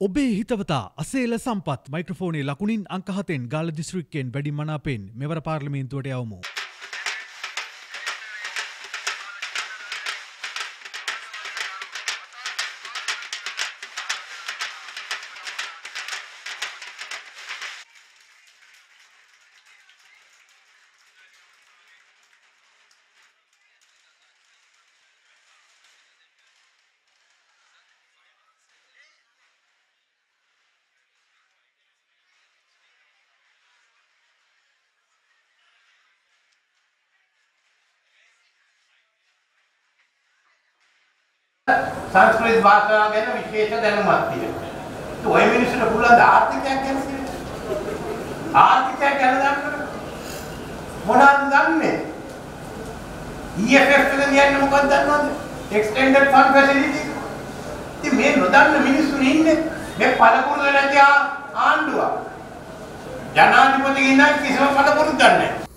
ඔබේ හිතවතා අසේල සම්පත් මයික්‍රෆෝනේ ලකුණින් අංකහතෙන් ගාල දිස්ත්‍රික්කෙන් වැඩි මනාපෙන් මෙවර පාර්ලිමේන්තුවට යවමු. සංස්කෘත භාෂාව ගැන විශේෂ දැනුමක් තියෙනවා. ඒ ඔය මිනිස්සුන්ට පුළුවන් ද ආර්ථිකයක් ගැන කියන්න? ආර්ථිකයක් ගැන දන්නවද? මොනවද දන්නේ? EFF එක කියන්නේ මොකක්ද දන්නවද? Extended Fund Facility. ඉතින් මේ නොදන්න මිනිස්සුන් ඉන්නේ මේ පළපුරුදු නැති ආණ්ඩුවක්. ජනාධිපතිගෙන් නම් කිසිම පළපුරුද්දක් නැහැ.